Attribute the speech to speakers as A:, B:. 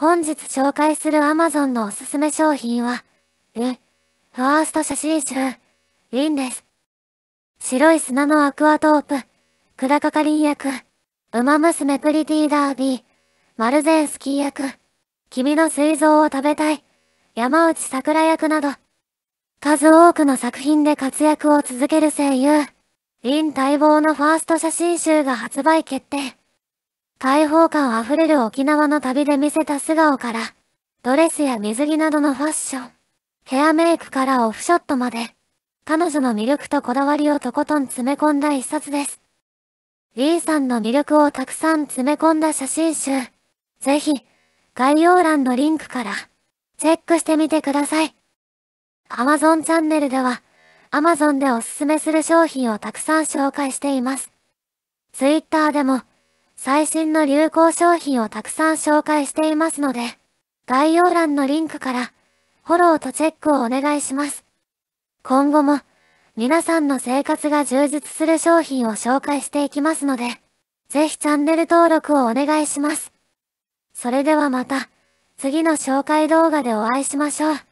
A: 本日紹介する Amazon のおすすめ商品は、う、ファースト写真集、リンです。白い砂のアクアトープ、管係役、馬娘プリティダービー、マルゼンスキー役、君の水蔵を食べたい、山内桜役など、数多くの作品で活躍を続ける声優、リン待望のファースト写真集が発売決定。開放感あふれる沖縄の旅で見せた素顔から、ドレスや水着などのファッション、ヘアメイクからオフショットまで、彼女の魅力とこだわりをとことん詰め込んだ一冊です。リーさんの魅力をたくさん詰め込んだ写真集、ぜひ、概要欄のリンクから、チェックしてみてください。Amazon チャンネルでは、Amazon でおすすめする商品をたくさん紹介しています。Twitter でも、最新の流行商品をたくさん紹介していますので、概要欄のリンクから、フォローとチェックをお願いします。今後も、皆さんの生活が充実する商品を紹介していきますので、ぜひチャンネル登録をお願いします。それではまた、次の紹介動画でお会いしましょう。